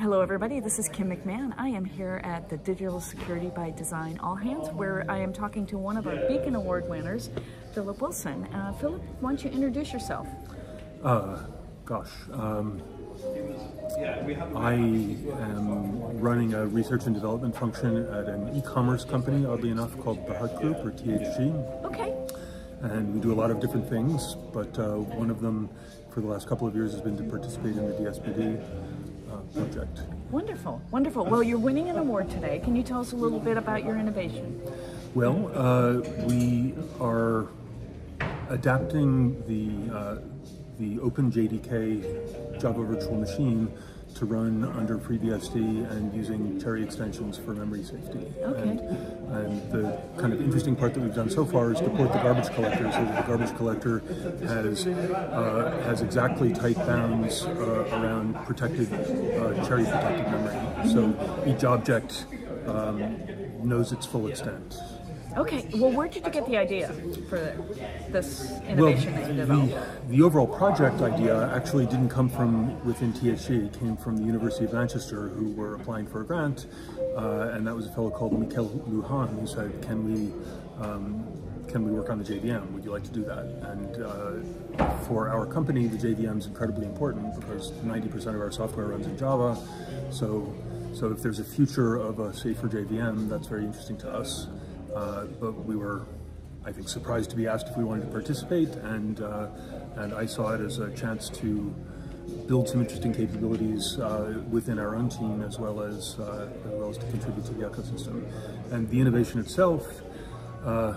Hello everybody, this is Kim McMahon. I am here at the Digital Security by Design All Hands where I am talking to one of our Beacon Award winners, Philip Wilson. Uh, Philip, why don't you introduce yourself? Uh, gosh, um, I am running a research and development function at an e-commerce company, oddly enough, called the Hut Group, or THG. Okay. And we do a lot of different things, but uh, one of them for the last couple of years has been to participate in the DSbD project. Wonderful, wonderful. Well, you're winning an award today. Can you tell us a little bit about your innovation? Well, uh, we are adapting the uh, the OpenJDK Java Virtual Machine to run under FreeBSD and using CHERI extensions for memory safety. Okay. And, and, the kind of interesting part that we've done so far is to port the garbage collector so that the garbage collector has uh, has exactly tight bounds uh, around protected uh, CHERI protected memory. So each object um, knows its full extent. Okay, well, where did you get the idea for this innovation well, that you developed? The, the, overall project idea actually didn't come from within THG. It came from the University of Manchester, who were applying for a grant, uh, and that was a fellow called Mikel Lujan who said, "Can we?" Um, can we work on the JVM? Would you like to do that? And uh, for our company, the JVM is incredibly important because 90% of our software runs in Java. So, so if there's a future of a safer JVM, that's very interesting to us. Uh, but we were, I think, surprised to be asked if we wanted to participate, and uh, and I saw it as a chance to build some interesting capabilities uh, within our own team, as well as uh, as well as to contribute to the ecosystem. And the innovation itself uh,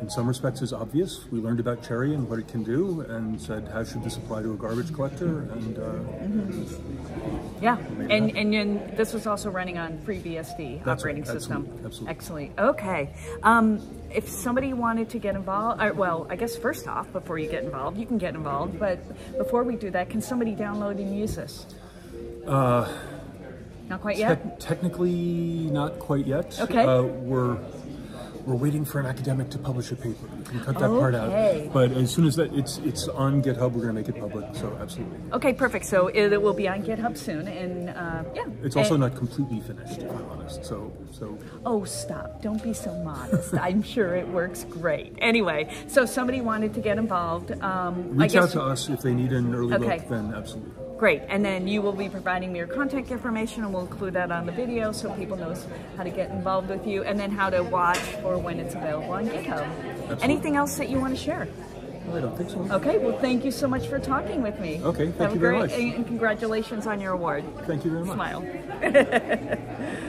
in some respects is obvious. We learned about CHERI and what it can do and said, how should this apply to a garbage collector? And mm -hmm. Yeah, and, and, this was also running on FreeBSD That's operating right. system. Absolutely. Absolutely. Excellent. Okay. Um, if somebody wanted to get involved, or, well, I guess first off, before you get involved, you can get involved, but before we do that, can somebody download and use this? Uh, not quite yet? Te technically, not quite yet. Okay. Uh, we're we're waiting for an academic to publish a paper. You can cut that okay. part out. But as soon as that it's it's on GitHub, we're going to make it public. So absolutely. Okay, perfect. So it will be on GitHub soon, and uh, yeah. It's also and, not completely finished, if I'm honest. So so. Oh, stop! Don't be so modest. I'm sure it works great. Anyway, so somebody wanted to get involved. Um, Reach out to us if they need an early okay. look. Then absolutely. Great, and then you will be providing me your contact information and we'll include that on the video so people know how to get involved with you and then how to watch for when it's available on GitHub. Absolutely. Anything else that you want to share? I don't think so. Okay, well thank you so much for talking with me. Okay, thank Have you very great, much. And congratulations on your award. Thank you very much. Smile.